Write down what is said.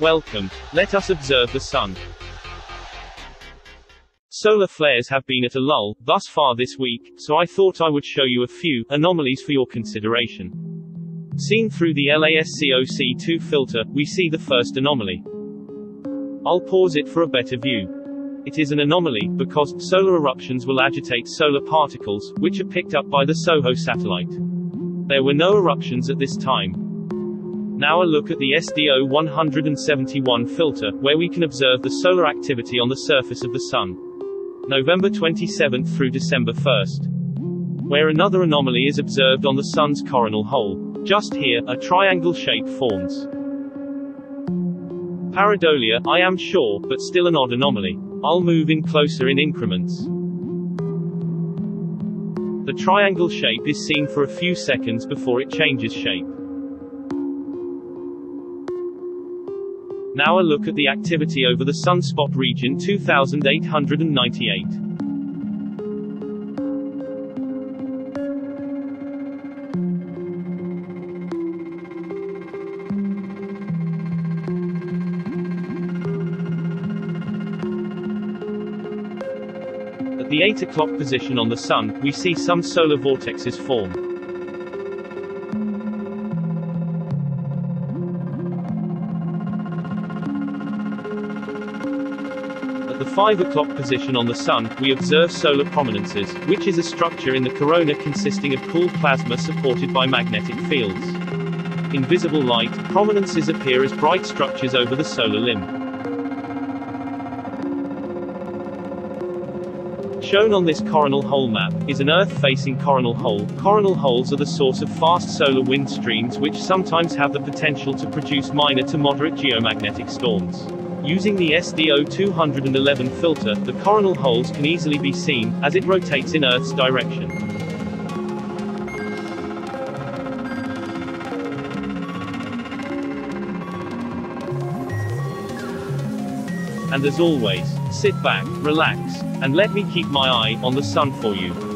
Welcome. Let us observe the sun. Solar flares have been at a lull, thus far this week, so I thought I would show you a few anomalies for your consideration. Seen through the LASCO C2 filter, we see the first anomaly. I'll pause it for a better view. It is an anomaly, because solar eruptions will agitate solar particles, which are picked up by the SOHO satellite. There were no eruptions at this time. Now a look at the SDO 171 filter, where we can observe the solar activity on the surface of the Sun. November 27 through December 1st. Where another anomaly is observed on the Sun's coronal hole. Just here, a triangle shape forms. Pareidolia, I am sure, but still an odd anomaly. I'll move in closer in increments. The triangle shape is seen for a few seconds before it changes shape. Now a look at the activity over the sunspot region 2898. At the 8 o'clock position on the Sun, we see some solar vortexes form. At the 5 o'clock position on the Sun, we observe solar prominences, which is a structure in the corona consisting of cool plasma supported by magnetic fields. In visible light, prominences appear as bright structures over the solar limb. Shown on this coronal hole map, is an Earth-facing coronal hole. Coronal holes are the source of fast solar wind streams which sometimes have the potential to produce minor to moderate geomagnetic storms. Using the SDO 211 filter, the coronal holes can easily be seen, as it rotates in Earth's direction. And as always, sit back, relax, and let me keep my eye on the sun for you.